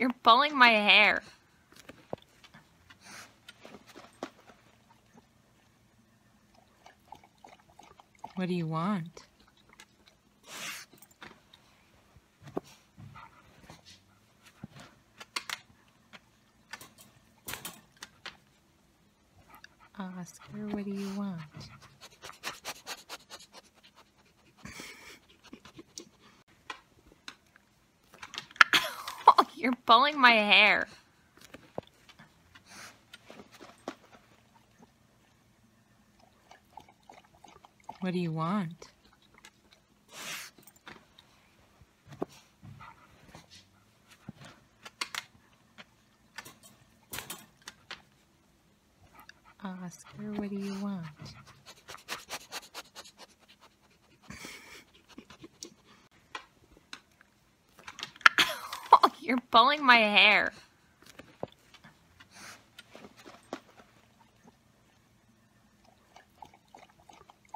You're pulling my hair. What do you want? Oscar, what do you want? You're pulling my hair. What do you want? Oscar, what do you want? You're pulling my hair.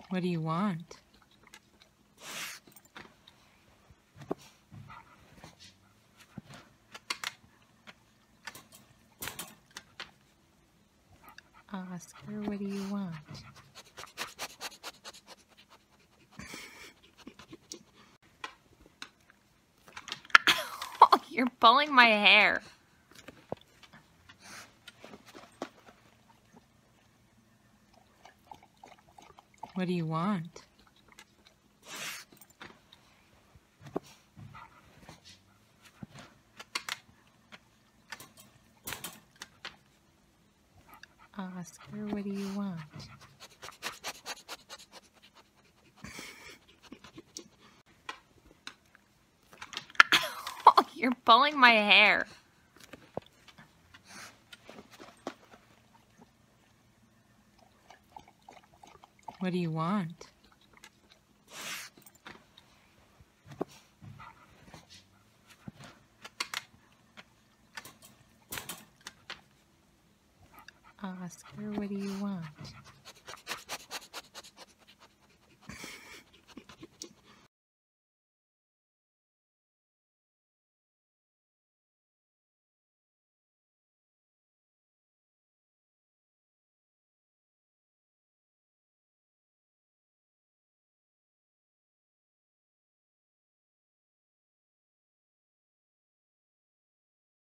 What do you want? Oscar, what do you want? You're pulling my hair. What do you want? Oscar, what do you want? You're pulling my hair. What do you want? Oscar, what do you want?